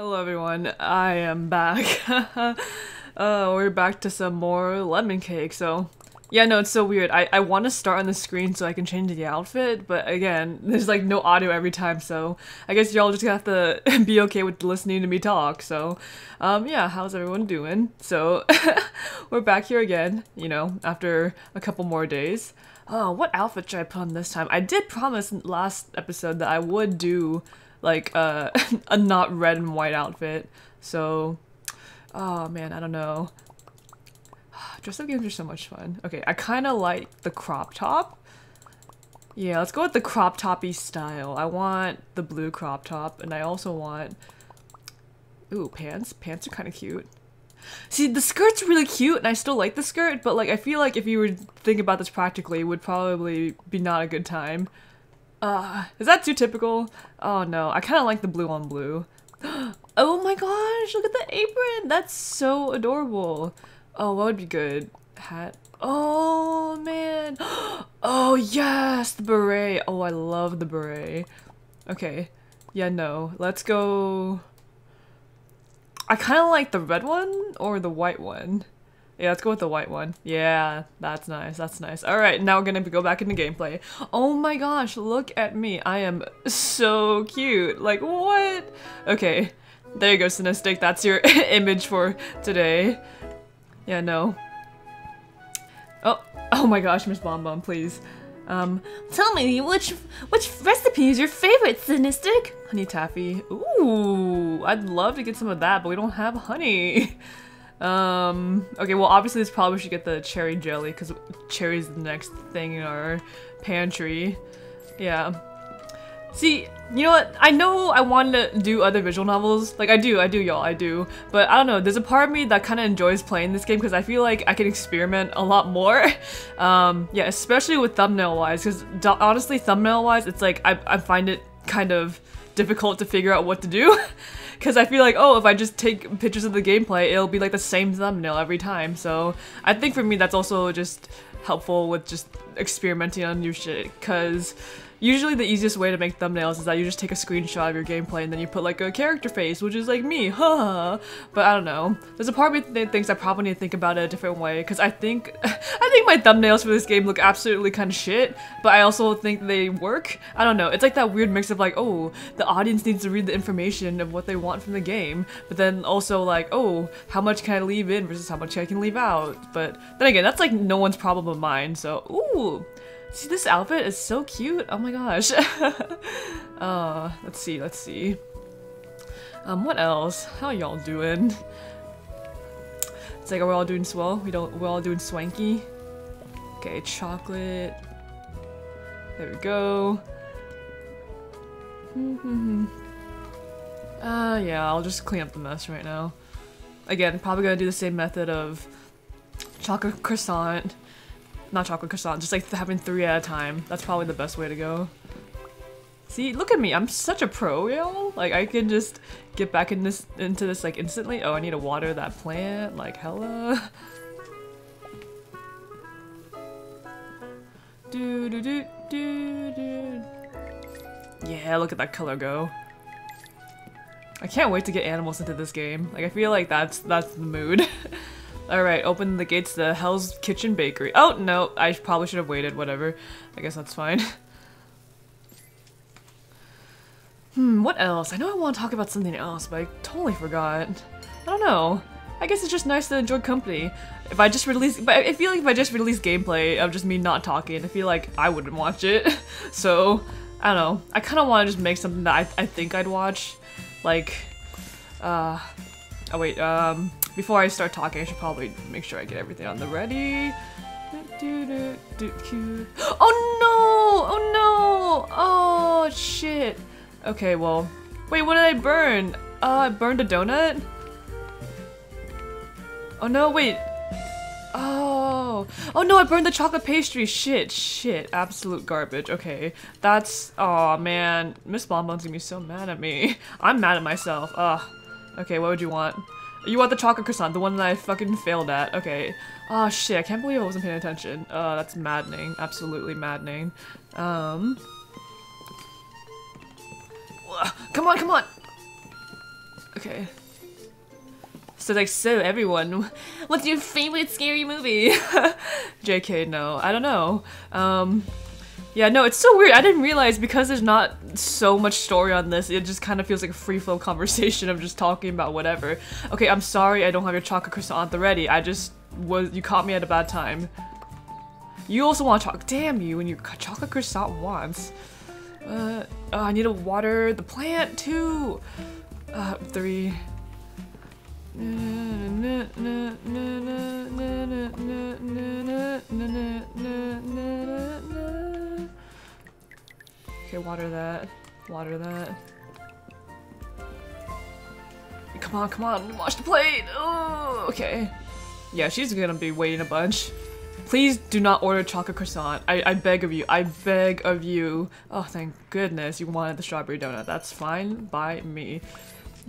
Hello everyone, I am back. uh, we're back to some more lemon cake, so... Yeah, no, it's so weird. I, I want to start on the screen so I can change the outfit, but again, there's like no audio every time, so I guess y'all just have to be okay with listening to me talk, so... Um, yeah, how's everyone doing? So, we're back here again, you know, after a couple more days. Oh, what outfit should I put on this time? I did promise last episode that I would do like uh, a not red and white outfit. So, oh man, I don't know. Dress up games are so much fun. Okay, I kind of like the crop top. Yeah, let's go with the crop toppy style. I want the blue crop top, and I also want... Ooh, pants? Pants are kind of cute. See, the skirt's really cute, and I still like the skirt, but like, I feel like if you would think about this practically, it would probably be not a good time. Uh, is that too typical? Oh no, I kind of like the blue on blue. oh my gosh, look at the apron! That's so adorable. Oh, what would be good? Hat? Oh man! Oh yes, the beret! Oh, I love the beret. Okay, yeah, no, let's go... I kind of like the red one or the white one. Yeah, let's go with the white one. Yeah, that's nice. That's nice. All right, now we're gonna go back into gameplay. Oh my gosh, look at me. I am so cute. Like, what? Okay, there you go, Cynistic. That's your image for today. Yeah, no. Oh, oh my gosh, Miss Bonbon, please. Um, tell me, which which recipe is your favorite, Cynistic? Honey taffy. Ooh, I'd love to get some of that, but we don't have honey. Um, okay, well obviously this probably should get the cherry jelly because cherry's the next thing in our pantry. Yeah. See, you know what? I know I wanted to do other visual novels. Like, I do, I do, y'all, I do. But I don't know, there's a part of me that kind of enjoys playing this game because I feel like I can experiment a lot more. um, yeah, especially with thumbnail-wise because honestly, thumbnail-wise, it's like I, I find it kind of difficult to figure out what to do. because I feel like, oh, if I just take pictures of the gameplay, it'll be like the same thumbnail every time. So I think for me, that's also just helpful with just experimenting on new shit, because Usually the easiest way to make thumbnails is that you just take a screenshot of your gameplay and then you put like a character face, which is like me, huh? But I don't know. There's a part of me that thinks I probably need to think about it a different way because I think I think my thumbnails for this game look absolutely kind of shit, but I also think they work. I don't know. It's like that weird mix of like, oh, the audience needs to read the information of what they want from the game, but then also like, oh, how much can I leave in versus how much I can leave out? But then again, that's like no one's problem of mine. So, ooh. See, this outfit is so cute. Oh my gosh. uh, let's see, let's see. Um, what else? How y'all doing? It's like, we're we all doing swell? We don't, we're all doing swanky. Okay, chocolate. There we go. uh, yeah, I'll just clean up the mess right now. Again, probably gonna do the same method of chocolate croissant, not chocolate croissant, just like having three at a time. That's probably the best way to go. See, look at me, I'm such a pro, yo. Like, I can just get back in this into this like instantly. Oh, I need to water that plant, like hella. Do do do do do. Yeah, look at that color go. I can't wait to get animals into this game. Like, I feel like that's that's the mood. Alright, open the gates to Hell's Kitchen Bakery. Oh, no, I probably should have waited, whatever. I guess that's fine. hmm, what else? I know I want to talk about something else, but I totally forgot. I don't know. I guess it's just nice to enjoy company. If I just release- but I feel like if I just release gameplay of just me not talking, I feel like I wouldn't watch it. so, I don't know. I kind of want to just make something that I, I think I'd watch. Like, uh... Oh wait, um... Before I start talking, I should probably make sure I get everything on the ready. Oh no! Oh no! Oh shit! Okay, well, wait, what did I burn? Uh, I burned a donut? Oh no, wait. Oh. Oh no, I burned the chocolate pastry. Shit, shit. Absolute garbage. Okay. That's, oh man. Miss Bonbon's gonna be so mad at me. I'm mad at myself. Ugh. Okay, what would you want? You want the chocolate croissant, the one that I fucking failed at. Okay. Oh shit, I can't believe I wasn't paying attention. Uh, that's maddening. Absolutely maddening. Um... Come on, come on! Okay. So like, so everyone, what's your favorite scary movie? JK, no, I don't know. Um, yeah, no, it's so weird. I didn't realize because there's not so much story on this, it just kind of feels like a free flow conversation of just talking about whatever. Okay, I'm sorry I don't have your chocolate croissant ready. I just was, you caught me at a bad time. You also want chocolate. Damn you and your chocolate croissant wants. Uh, oh, I need to water the plant too. Uh, three. Okay, water that. Water that. Come on, come on, wash the plate! Oh, okay. Yeah, she's gonna be waiting a bunch. Please do not order chocolate croissant. I, I beg of you. I beg of you. Oh, thank goodness you wanted the strawberry donut. That's fine by me.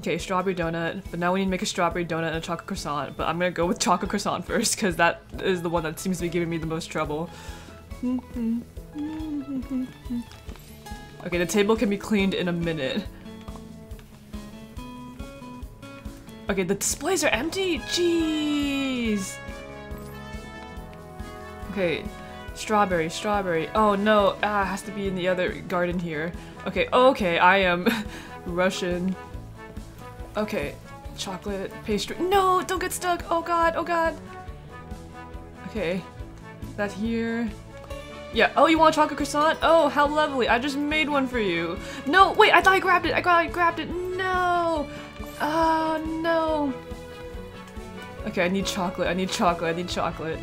Okay, strawberry donut. But now we need to make a strawberry donut and a chocolate croissant. But I'm gonna go with chocolate croissant first because that is the one that seems to be giving me the most trouble. Okay, the table can be cleaned in a minute. Okay, the displays are empty? Jeez! Okay, strawberry, strawberry. Oh no, ah, it has to be in the other garden here. Okay, okay, I am Russian. Okay, chocolate, pastry. No, don't get stuck! Oh god, oh god! Okay, that here. Yeah, oh, you want a chocolate croissant? Oh, how lovely, I just made one for you. No, wait, I thought I grabbed it, I, I grabbed it, no! Oh, no. Okay, I need chocolate, I need chocolate, I need chocolate.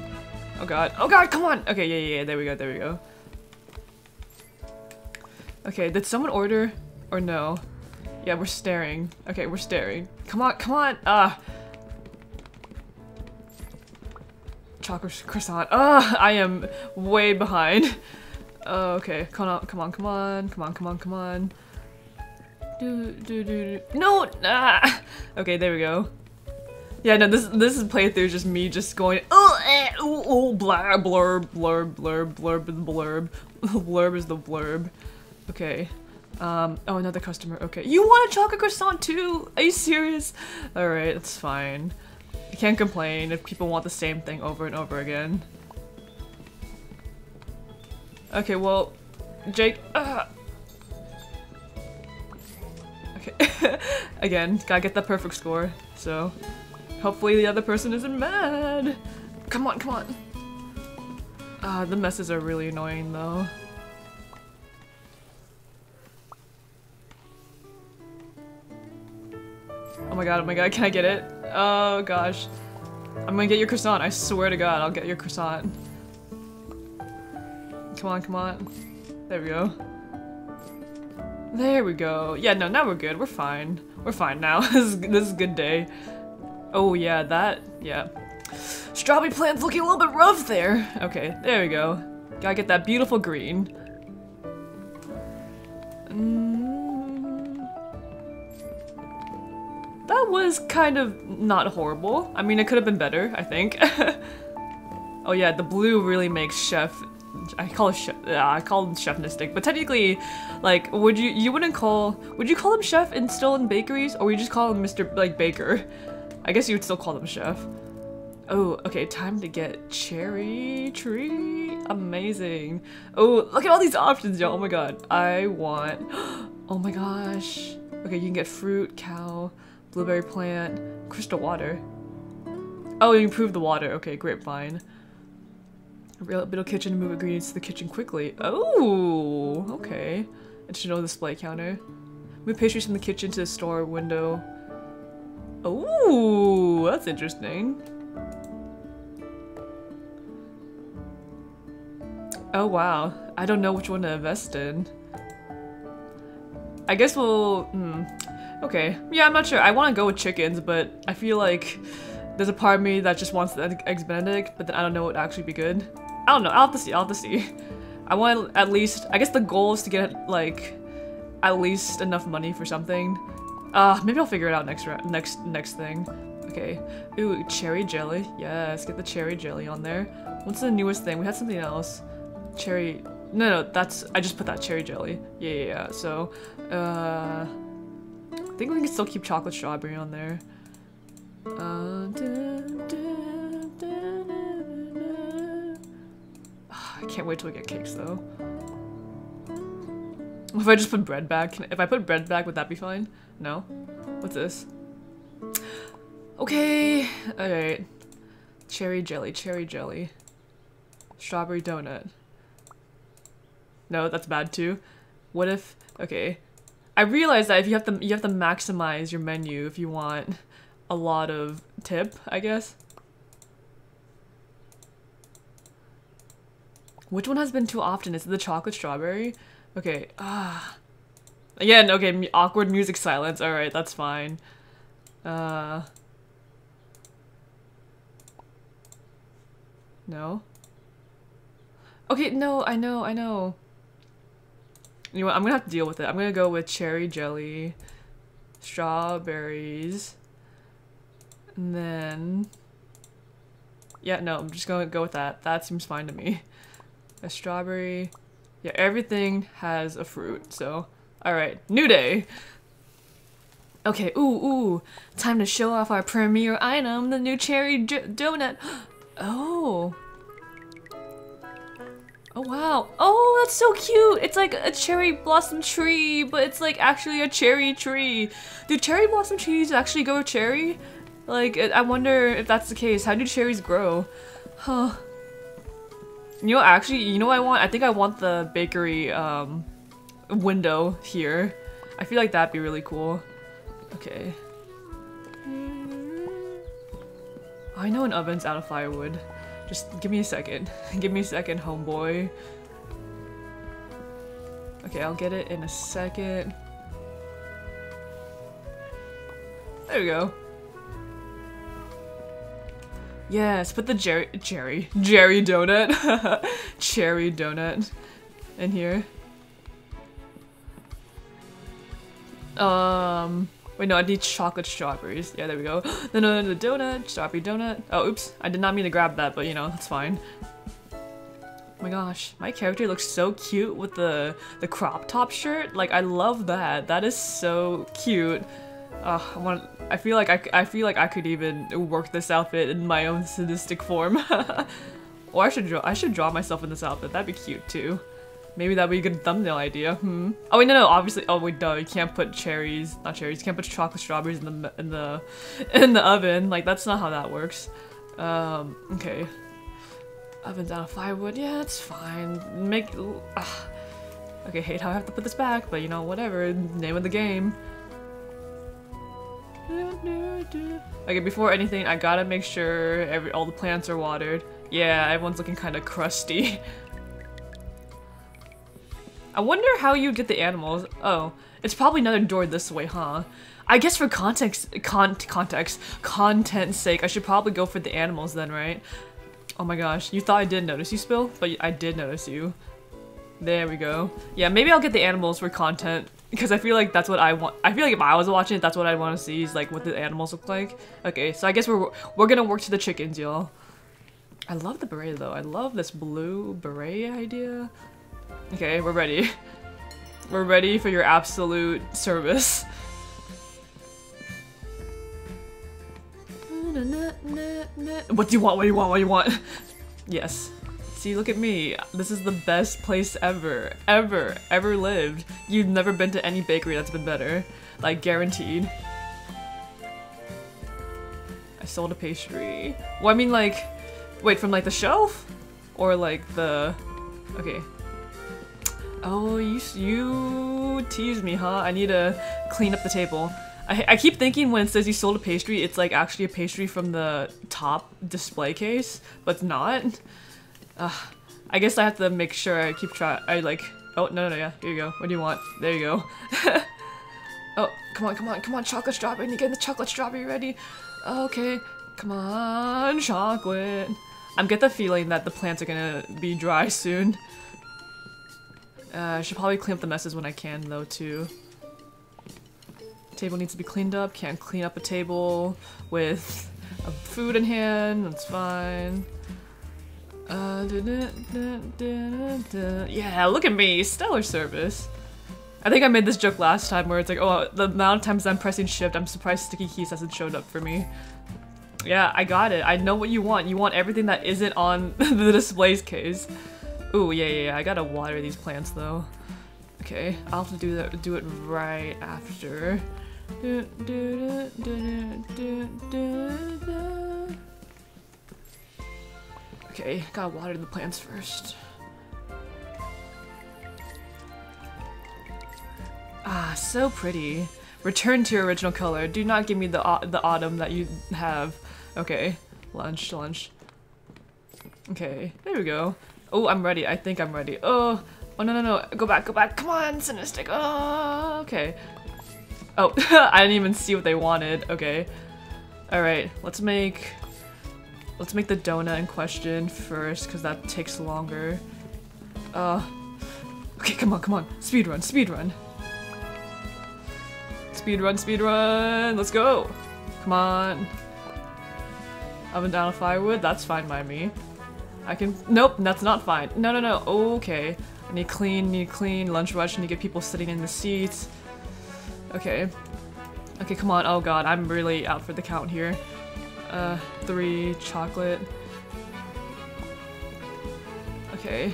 Oh god. Oh god, come on! Okay, yeah, yeah, yeah, there we go, there we go. Okay, did someone order? Or no? Yeah, we're staring. Okay, we're staring. Come on, come on! Ah! Chocolate croissant. Ah, I am way behind. Oh, okay, come on, come on, come on, come on, come on, come on. Do, do, do, do. No! Ah! Okay, there we go. Yeah, no, this this is playthrough just me just going oh eh, ooh, ooh blah blurb blurb blurb blurb blurb blurb is the blurb. Okay. Um oh another customer. Okay. You want a chocolate croissant too? Are you serious? Alright, it's fine. I can't complain if people want the same thing over and over again. Okay, well Jake uh, Okay. Again, gotta get that perfect score, so Hopefully the other person isn't mad. Come on, come on. Ah, uh, the messes are really annoying though. Oh my god, oh my god, can I get it? Oh gosh. I'm gonna get your croissant, I swear to god, I'll get your croissant. Come on, come on. There we go. There we go. Yeah, no, now we're good. We're fine. We're fine now. this, is, this is a good day. Oh yeah, that, yeah. Strawberry plant's looking a little bit rough there. Okay, there we go. Gotta get that beautiful green. Mm. That was kind of not horrible. I mean, it could have been better, I think. oh yeah, the blue really makes chef I call chef, yeah, I call him chef Nistic, but technically, like, would you you wouldn't call would you call him chef in still in bakeries, or would you just call him Mr. like Baker? I guess you would still call them chef. Oh, okay, time to get cherry tree. Amazing. Oh, look at all these options, y'all. Oh my god. I want... Oh my gosh. Okay, you can get fruit, cow, blueberry plant, crystal water. Oh, you improve the water. Okay, grapevine. Real little kitchen to move ingredients to the kitchen quickly. Oh, okay. Additional display counter. Move pastries from the kitchen to the store window. Oh, that's interesting. Oh wow, I don't know which one to invest in. I guess we'll, hmm. Okay, yeah, I'm not sure. I want to go with chickens, but I feel like there's a part of me that just wants the Eggs Benedict, but then I don't know what would actually be good. I don't know, I'll have to see, I'll have to see. I want at least, I guess the goal is to get, like, at least enough money for something. Uh, maybe I'll figure it out next next next thing. Okay. Ooh, cherry jelly. Yes, get the cherry jelly on there. What's the newest thing? We had something else. Cherry. No, no, that's. I just put that cherry jelly. Yeah, yeah, yeah. So, uh. I think we can still keep chocolate strawberry on there. Uh, dun, dun, dun, I can't wait till we get cakes though. If I just put bread back, if I put bread back, would that be fine? No? What's this? Okay, alright. Cherry jelly, cherry jelly. Strawberry donut. No, that's bad too. What if, okay. I realize that if you have to, you have to maximize your menu if you want a lot of tip, I guess. Which one has been too often? Is it the chocolate strawberry? Okay, ah. Again, okay, awkward music silence. Alright, that's fine. Uh... No? Okay, no, I know, I know. You know what, I'm gonna have to deal with it. I'm gonna go with cherry jelly, strawberries, and then... Yeah, no, I'm just gonna go with that. That seems fine to me. A strawberry. Yeah, everything has a fruit, so... Alright, new day! Okay, ooh, ooh. Time to show off our premier item, the new cherry donut. Oh. Oh wow. Oh, that's so cute. It's like a cherry blossom tree, but it's like actually a cherry tree. Do cherry blossom trees actually grow cherry? Like, I wonder if that's the case. How do cherries grow? Huh. You know, actually, you know what I want? I think I want the bakery um, window here. I feel like that'd be really cool. Okay. I know an oven's out of firewood. Just give me a second. give me a second, homeboy. Okay, I'll get it in a second. There we go. Yes, put the Jerry- Jerry- Jerry donut. Cherry donut in here. Um... Wait, no, I need chocolate strawberries. Yeah, there we go. Then uh, the donut, strawberry donut. Oh, oops. I did not mean to grab that, but you know, that's fine. Oh my gosh, my character looks so cute with the the crop top shirt. Like, I love that. That is so cute. Uh, I want. I feel like I, I feel like I could even work this outfit in my own sadistic form. or I should draw. I should draw myself in this outfit. That'd be cute too. Maybe that'd be a good thumbnail idea. Hmm. Oh wait, no, no. Obviously, oh wait, no. You can't put cherries, not cherries. You can't put chocolate strawberries in the in the in the oven. Like that's not how that works. Um. Okay. Oven's out of firewood. Yeah, it's fine. Make. Ugh. Okay, hate how I have to put this back, but you know, whatever. Name of the game. Okay, before anything, I gotta make sure every all the plants are watered. Yeah, everyone's looking kind of crusty. I wonder how you get the animals. Oh, it's probably another door this way, huh? I guess for context, con context, content's sake, I should probably go for the animals then, right? Oh my gosh, you thought I did notice you, Spill? But I did notice you. There we go. Yeah, maybe I'll get the animals for content because I feel like that's what I want. I feel like if I was watching it, that's what I'd want to see is like what the animals look like. Okay, so I guess we're we're gonna work to the chickens, y'all. I love the beret though. I love this blue beret idea. Okay, we're ready. We're ready for your absolute service. What do you want? What do you want? What do you want? yes. See, look at me. This is the best place ever, ever, ever lived. You've never been to any bakery that's been better. Like, guaranteed. I sold a pastry. Well, I mean, like, wait, from like the shelf? Or like the, okay, Oh, you, you tease me, huh? I need to clean up the table. I, I keep thinking when it says you sold a pastry, it's like actually a pastry from the top display case, but it's not. Uh, I guess I have to make sure I keep try- I like- Oh, no, no, no, yeah, here you go. What do you want? There you go. oh, come on, come on, come on, chocolate strawberry, you get the chocolate strawberry ready. Okay, come on, chocolate. I'm get the feeling that the plants are gonna be dry soon. Uh, I should probably clean up the messes when I can though too. Table needs to be cleaned up. Can't clean up a table with food in hand. That's fine. Uh, da -da -da yeah, look at me! Stellar service. I think I made this joke last time where it's like, oh, the amount of times I'm pressing shift, I'm surprised sticky keys hasn't showed up for me. Yeah, I got it. I know what you want. You want everything that isn't on the displays case. Ooh, yeah, yeah, yeah. I gotta water these plants though. Okay, I'll have to do that. Do it right after. Okay, gotta water the plants first. Ah, so pretty. Return to your original color. Do not give me the the autumn that you have. Okay, lunch, lunch. Okay, there we go. Oh, I'm ready. I think I'm ready. Oh, oh no, no, no. Go back, go back. Come on, Cynistic. Oh, okay. Oh, I didn't even see what they wanted. Okay. All right, let's make, let's make the donut in question first, because that takes longer. Uh, okay, come on, come on. Speed run, speed run. Speed run, speed run. Let's go. Come on. Oven down a firewood. That's fine by me. I can- Nope, that's not fine. No, no, no. Okay. I need clean, need clean. Lunch rush. Need to get people sitting in the seats. Okay. Okay, come on. Oh god, I'm really out for the count here. Uh, three chocolate. Okay.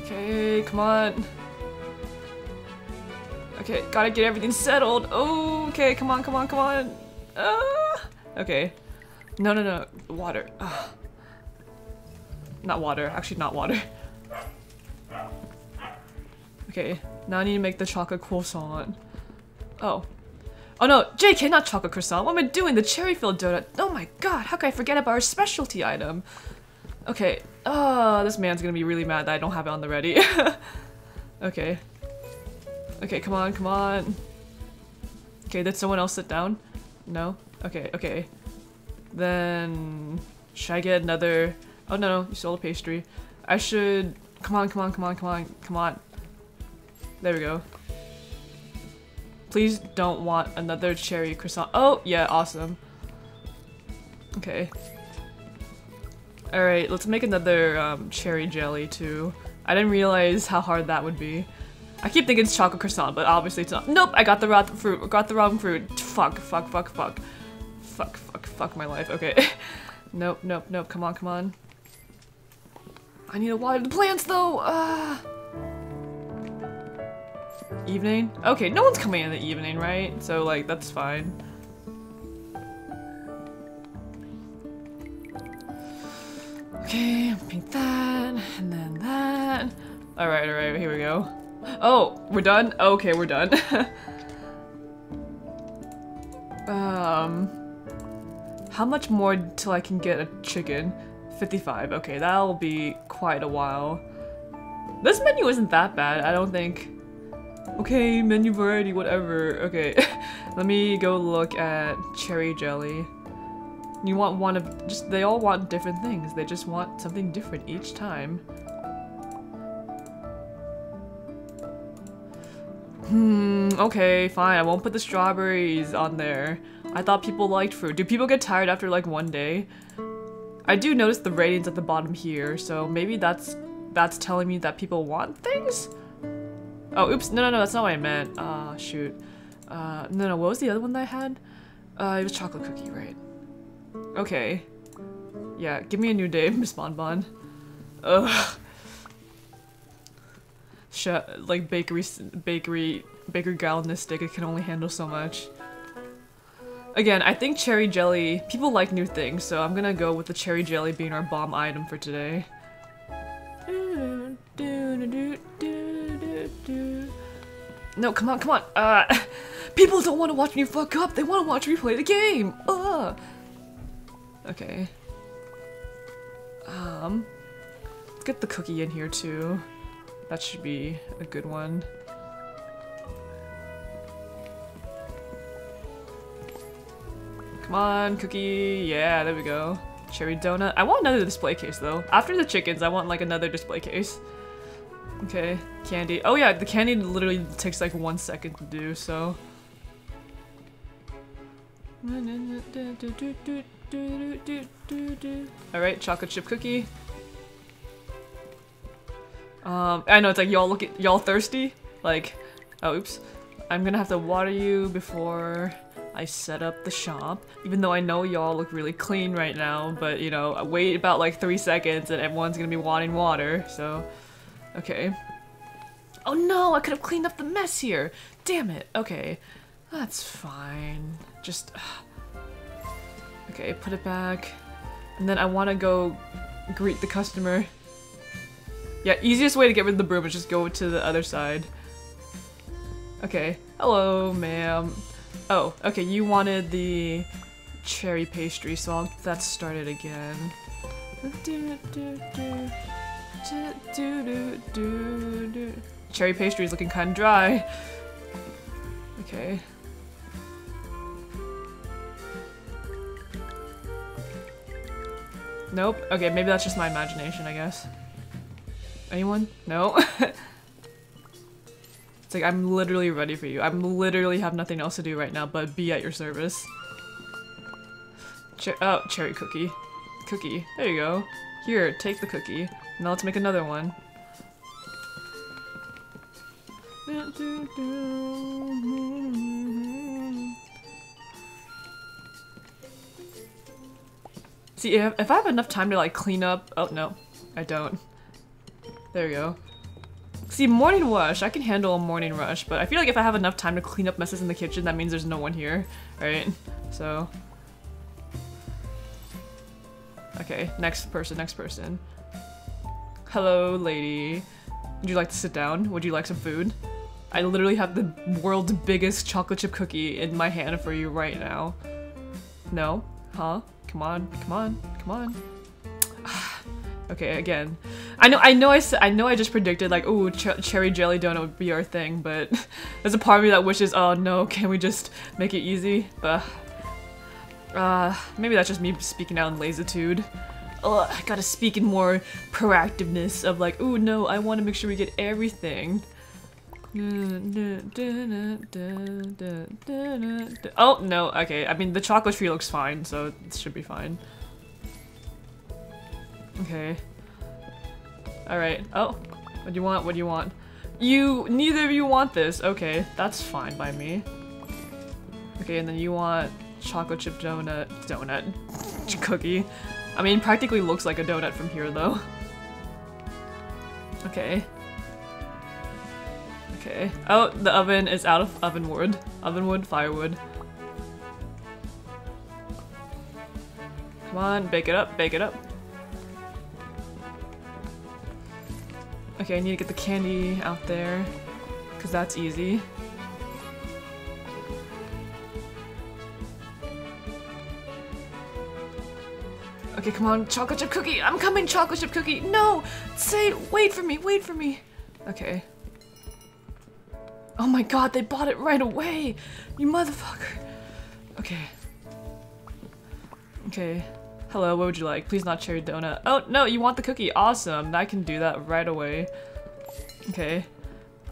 Okay, come on. Okay, gotta get everything settled. Okay, come on, come on, come on. Uh, okay. No, no, no. Water. Ugh. Not water. Actually, not water. Okay, now I need to make the chocolate croissant. Oh. Oh no, JK, not chocolate croissant. What am I doing? The cherry-filled donut. Oh my god, how can I forget about our specialty item? Okay. Oh, this man's gonna be really mad that I don't have it on the ready. okay. Okay, come on, come on. Okay, did someone else sit down? No? Okay, okay. Then... Should I get another... Oh no, no, you stole a pastry. I should... Come on, come on, come on, come on, come on. There we go. Please don't want another cherry croissant. Oh, yeah, awesome. Okay. Alright, let's make another um, cherry jelly too. I didn't realize how hard that would be. I keep thinking it's chocolate croissant, but obviously it's not. Nope, I got the wrong fruit. Got the wrong fruit. Fuck, fuck, fuck, fuck. Fuck, fuck, fuck my life. Okay. nope, nope, nope. Come on, come on. I need to water the plants though! Uh... Evening? Okay, no one's coming in the evening, right? So, like, that's fine. Okay, paint that, and then that. Alright, alright, here we go. Oh, we're done? Okay, we're done. um, how much more till I can get a chicken? 55. Okay, that'll be quite a while. This menu isn't that bad, I don't think. Okay, menu variety, whatever. Okay, let me go look at cherry jelly. You want one of- just- they all want different things. They just want something different each time. Hmm, okay, fine. I won't put the strawberries on there. I thought people liked fruit. Do people get tired after like one day? I do notice the ratings at the bottom here, so maybe that's that's telling me that people want things? Oh, oops. No, no, no, that's not what I meant. Ah, uh, shoot. Uh, no, no, what was the other one that I had? Uh, it was chocolate cookie, right? Okay. Yeah, give me a new day, Miss Bonbon. Ugh like bakery bakery baker stick, it can only handle so much again i think cherry jelly people like new things so i'm gonna go with the cherry jelly being our bomb item for today. No come on come on. Uh people don't want to watch me fuck up. They want to watch me play the game. Uh okay. Um let's get the cookie in here too. That should be a good one. Come on, cookie. Yeah, there we go. Cherry donut. I want another display case though. After the chickens, I want like another display case. Okay, candy. Oh yeah, the candy literally takes like one second to do, so. Alright, chocolate chip cookie. Um, I know it's like y'all look at y'all thirsty. Like, Oh, oops. I'm gonna have to water you before I set up the shop. Even though I know y'all look really clean right now, but you know, I wait about like three seconds and everyone's gonna be wanting water, so... Okay. Oh no, I could have cleaned up the mess here! Damn it, okay. That's fine. Just... Okay, put it back. And then I want to go greet the customer. Yeah, easiest way to get rid of the broom is just go to the other side. Okay. Hello, ma'am. Oh, okay, you wanted the cherry pastry, so I'll get that started again. Cherry pastry is looking kind of dry. Okay. Nope. Okay, maybe that's just my imagination, I guess. Anyone? No? it's like, I'm literally ready for you. I'm literally have nothing else to do right now but be at your service. Oh, cherry cookie. Cookie. There you go. Here, take the cookie. Now let's make another one. See, if, if I have enough time to like clean up- oh no, I don't. There we go. See, morning rush, I can handle a morning rush, but I feel like if I have enough time to clean up messes in the kitchen, that means there's no one here, right? So... Okay, next person, next person. Hello, lady. Would you like to sit down? Would you like some food? I literally have the world's biggest chocolate chip cookie in my hand for you right now. No? Huh? Come on, come on, come on. okay, again. I know, I know, I, I know. I just predicted like, oh, ch cherry jelly donut would be our thing, but there's a part of me that wishes, oh no, can we just make it easy? But uh, maybe that's just me speaking out in lassitude. Ugh, I gotta speak in more proactiveness of like, oh no, I want to make sure we get everything. Oh, no, okay. I mean, the chocolate tree looks fine, so it should be fine. Okay. Alright. Oh, what do you want? What do you want? You- neither of you want this. Okay, that's fine by me. Okay, and then you want chocolate chip donut- donut. cookie. I mean, practically looks like a donut from here, though. Okay. Okay. Oh, the oven is out of oven wood. Oven wood, firewood. Come on, bake it up, bake it up. Okay, I need to get the candy out there, because that's easy. Okay, come on, chocolate chip cookie! I'm coming, chocolate chip cookie! No! Say, wait for me, wait for me! Okay. Oh my god, they bought it right away! You motherfucker! Okay. Okay. Hello, what would you like? Please not cherry donut. Oh, no, you want the cookie. Awesome. I can do that right away. Okay.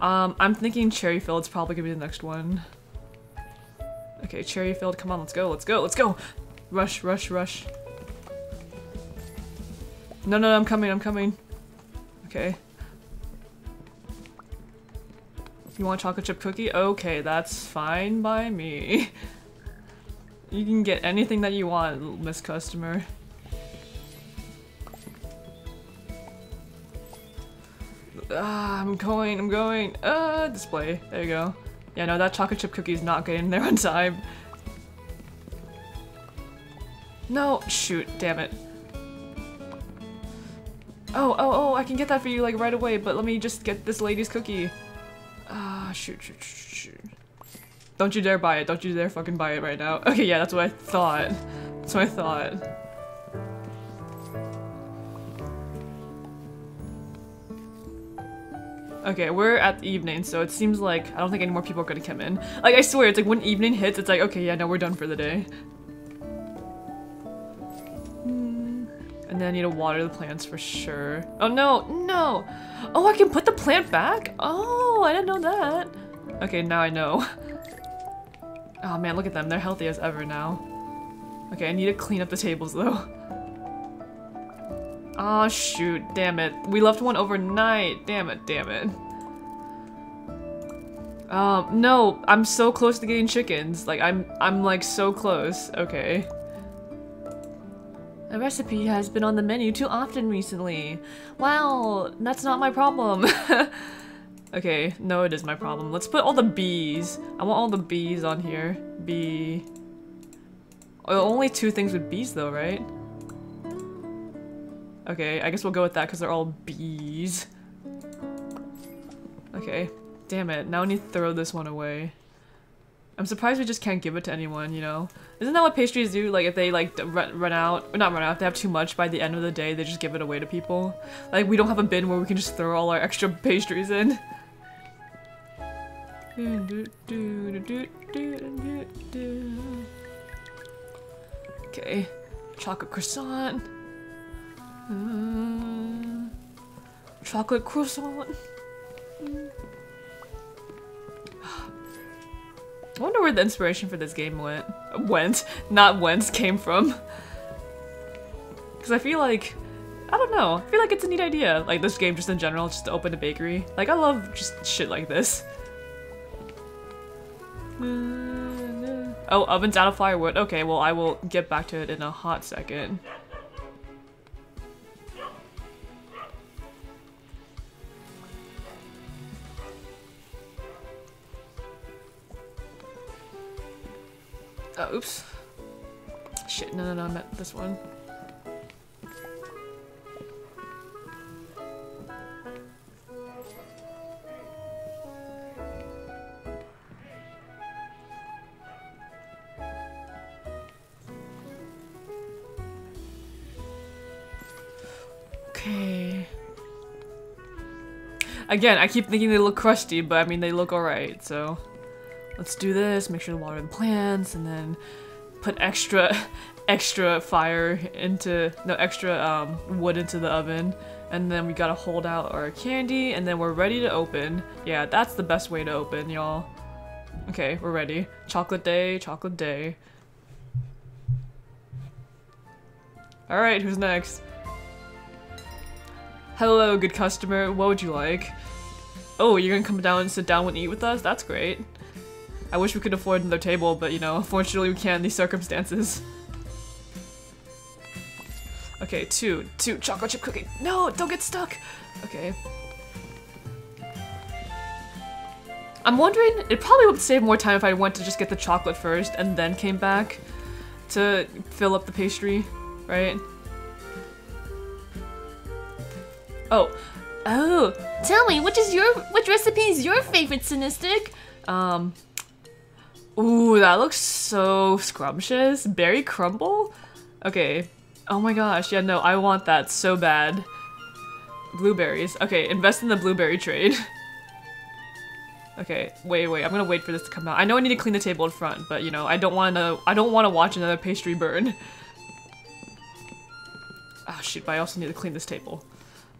Um, I'm thinking cherry filled's probably gonna be the next one. Okay, cherry filled. Come on, let's go, let's go, let's go! Rush, rush, rush. No, no, no, I'm coming, I'm coming. Okay. You want chocolate chip cookie? Okay, that's fine by me. you can get anything that you want, Miss Customer. Ah, I'm going, I'm going. Ah, display. There you go. Yeah, no, that chocolate chip cookie is not getting there on time. No, shoot, damn it. Oh, oh, oh, I can get that for you like right away, but let me just get this lady's cookie. Ah, shoot, shoot, shoot, shoot. Don't you dare buy it. Don't you dare fucking buy it right now. Okay, yeah, that's what I thought. That's what I thought. Okay, we're at the evening, so it seems like I don't think any more people are gonna come in. Like, I swear, it's like when evening hits, it's like, okay, yeah, no, we're done for the day. Hmm. And then I need to water the plants for sure. Oh no, no! Oh, I can put the plant back? Oh, I didn't know that. Okay, now I know. Oh man, look at them. They're healthy as ever now. Okay, I need to clean up the tables though. Oh shoot, damn it. We left one overnight. Damn it, damn it. Um, no, I'm so close to getting chickens. Like, I'm, I'm like so close. Okay. A recipe has been on the menu too often recently. Wow, that's not my problem. okay, no it is my problem. Let's put all the bees. I want all the bees on here. Bee. Oh, only two things with bees though, right? Okay, I guess we'll go with that because they're all bees. Okay. Damn it, now I need to throw this one away. I'm surprised we just can't give it to anyone, you know? Isn't that what pastries do? Like, if they, like, run, out, or not run out, if they have too much by the end of the day, they just give it away to people? Like, we don't have a bin where we can just throw all our extra pastries in. Okay, chocolate croissant. Uh, chocolate croissant. I wonder where the inspiration for this game went. Went, not whence, came from. Because I feel like, I don't know, I feel like it's a neat idea. Like this game just in general, just to open a bakery. Like I love just shit like this. Oh, oven's out of firewood. Okay, well I will get back to it in a hot second. Oh, oops. Shit, no, no, no, I meant this one. Okay. Again, I keep thinking they look crusty, but I mean, they look alright, so let's do this, make sure to water the plants, and then put extra, extra fire into, no, extra um, wood into the oven. And then we gotta hold out our candy, and then we're ready to open. Yeah, that's the best way to open, y'all. Okay, we're ready. Chocolate day, chocolate day. Alright, who's next? Hello, good customer. What would you like? Oh, you're gonna come down and sit down and eat with us? That's great. I wish we could afford another table, but you know, unfortunately we can't in these circumstances. Okay, two, two chocolate chip cookie. No, don't get stuck. Okay. I'm wondering, it probably would save more time if I went to just get the chocolate first and then came back to fill up the pastry, right? Oh. Oh, tell me, which is your, which recipe is your favorite, Cynistic? Um, Ooh, that looks so scrumptious. Berry crumble? Okay. Oh my gosh, yeah, no, I want that so bad. Blueberries. Okay, invest in the blueberry trade. okay, wait, wait, I'm gonna wait for this to come out. I know I need to clean the table in front, but you know, I don't wanna- I don't wanna watch another pastry burn. Oh shoot, but I also need to clean this table.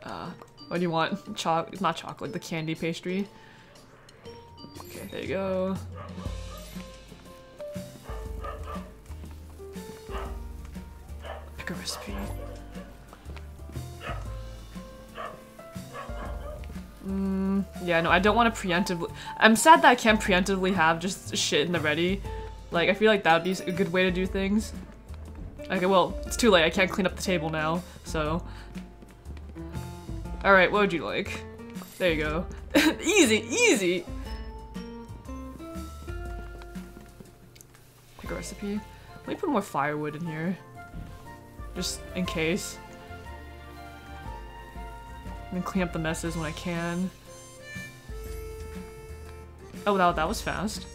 Uh, what do you want? Choc- not chocolate, the candy pastry. Okay, there you go. Pick a recipe. Mm, yeah, no, I don't want to preemptively- I'm sad that I can't preemptively have just shit in the ready. Like, I feel like that would be a good way to do things. Okay, well, it's too late. I can't clean up the table now, so... Alright, what would you like? There you go. easy, easy! Pick a recipe. Let me put more firewood in here. Just in case. And clean up the messes when I can. Oh, wow, that was fast.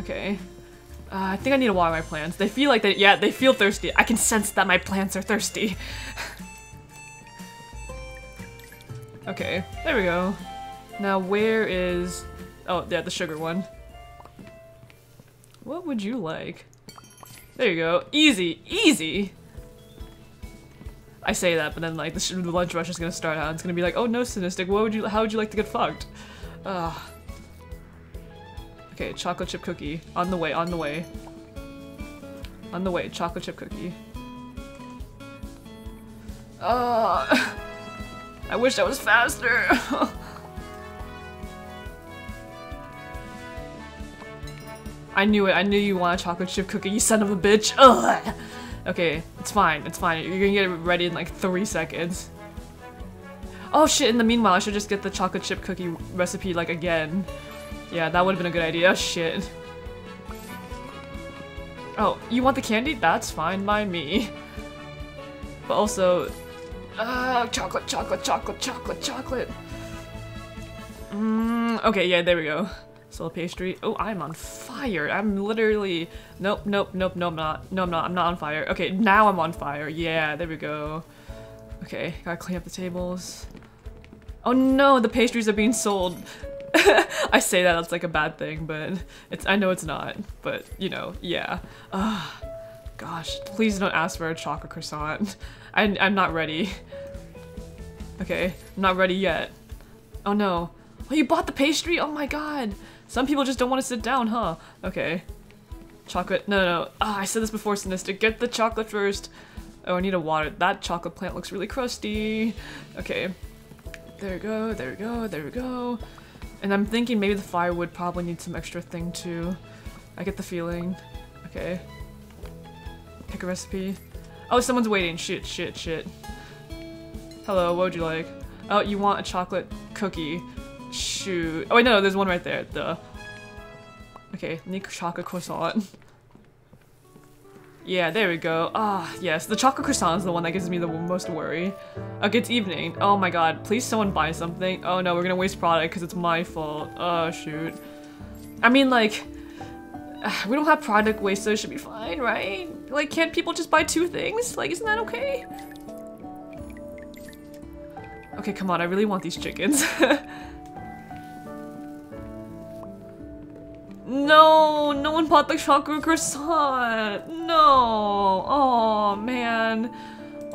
Okay. Uh, I think I need to water my plants. They feel like they- yeah, they feel thirsty. I can sense that my plants are thirsty. okay, there we go. Now where is- oh, yeah, the sugar one. What would you like? There you go. Easy, easy. I say that, but then like the, the lunch rush is gonna start out. It's gonna be like, oh no, Cynistic, what would you? How would you like to get fucked? Ugh. Okay, chocolate chip cookie on the way. On the way. On the way. Chocolate chip cookie. Uh, I wish I was faster. I knew it. I knew you want a chocolate chip cookie, you son of a bitch. Ugh. Okay, it's fine. It's fine. You're gonna get it ready in like three seconds. Oh shit, in the meanwhile, I should just get the chocolate chip cookie recipe like again. Yeah, that would have been a good idea. Oh, shit. Oh, you want the candy? That's fine by me. But also, uh, chocolate, chocolate, chocolate, chocolate, chocolate. Mm, okay, yeah, there we go. Soul pastry. Oh, I'm on fire. I'm literally... Nope, nope, nope, no, I'm not. No, I'm not. I'm not on fire. Okay, now I'm on fire. Yeah, there we go. Okay, gotta clean up the tables. Oh no, the pastries are being sold. I say that that's like a bad thing, but it's I know it's not. But, you know, yeah. Ugh. Gosh, please don't ask for a chocolate croissant. I, I'm not ready. Okay, I'm not ready yet. Oh no. Oh, you bought the pastry? Oh my god. Some people just don't want to sit down, huh? Okay. Chocolate. No, no, no. Ah, I said this before, Cynistic. Get the chocolate first. Oh, I need a water. That chocolate plant looks really crusty. Okay. There we go, there we go, there we go. And I'm thinking maybe the firewood probably needs some extra thing too. I get the feeling. Okay. Pick a recipe. Oh, someone's waiting. Shit, shit, shit. Hello, what would you like? Oh, you want a chocolate cookie. Shoot. Oh wait, no, there's one right there. Duh. Okay, need chocolate croissant. Yeah, there we go. Ah, yes, the chocolate croissant is the one that gives me the most worry. Okay, it's evening. Oh my god, please someone buy something. Oh no, we're gonna waste product because it's my fault. Oh, shoot. I mean, like, we don't have product waste, so it should be fine, right? Like, can't people just buy two things? Like, isn't that okay? Okay, come on, I really want these chickens. no, no one bought the chocolate croissant. No. Oh, man.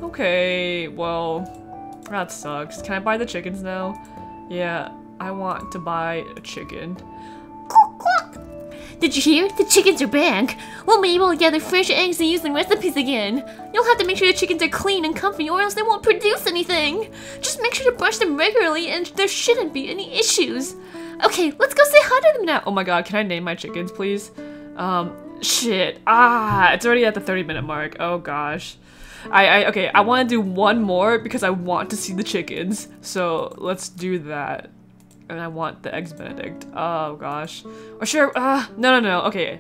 Okay, well, that sucks. Can I buy the chickens now? Yeah, I want to buy a chicken. Did you hear? The chickens are back. We'll be able to gather fresh eggs and use the recipes again. You'll have to make sure the chickens are clean and comfy or else they won't produce anything. Just make sure to brush them regularly and there shouldn't be any issues. Okay, let's go say hi to them now. Oh my god, can I name my chickens, please? Um, shit. Ah, it's already at the 30 minute mark. Oh gosh. I, I okay, I want to do one more because I want to see the chickens. So let's do that. And I want the eggs benedict. Oh gosh. Or sure, uh, no, no, no, okay.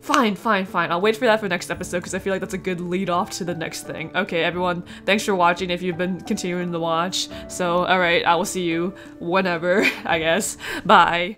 Fine, fine, fine. I'll wait for that for next episode because I feel like that's a good lead off to the next thing. Okay, everyone, thanks for watching if you've been continuing to watch. So, alright, I will see you whenever, I guess. Bye.